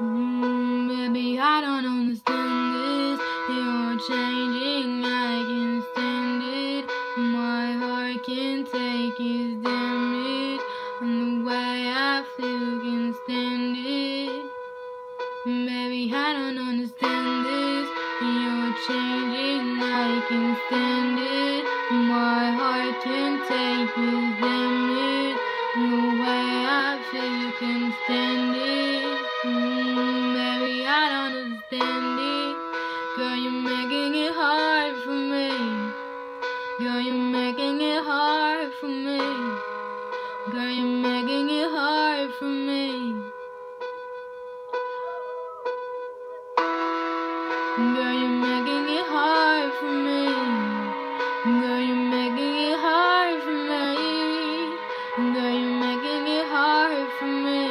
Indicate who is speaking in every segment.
Speaker 1: Mm, I don't understand this. You're changing, I can't stand it. My heart can't take its damage. And the way I feel can stand it. Maybe I don't understand this. You're changing, I can stand it. My heart can't take its damage. And the way I feel can stand it. Girl, you're making it hard for me. Girl, you're making it hard for me. Girl, you're making it hard for me. Girl, you're making it hard for me. Girl, you're making it hard for me. Girl, you're making it hard for me.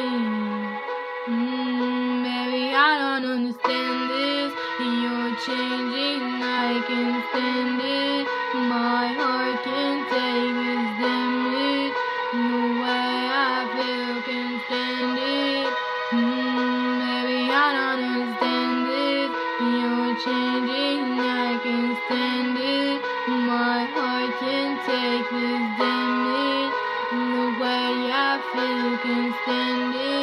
Speaker 1: Mm, baby, I don't understand this. You're changing, I can stand it. My heart can take this dimly. The way I feel can stand it. Mm, baby, I don't understand it. You're changing, I can stand it. My heart can take this dimly. The way I feel can stand it.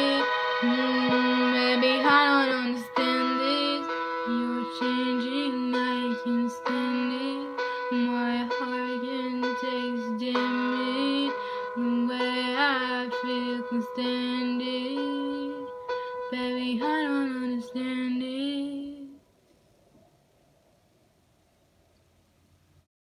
Speaker 1: can stand it. Baby, honey.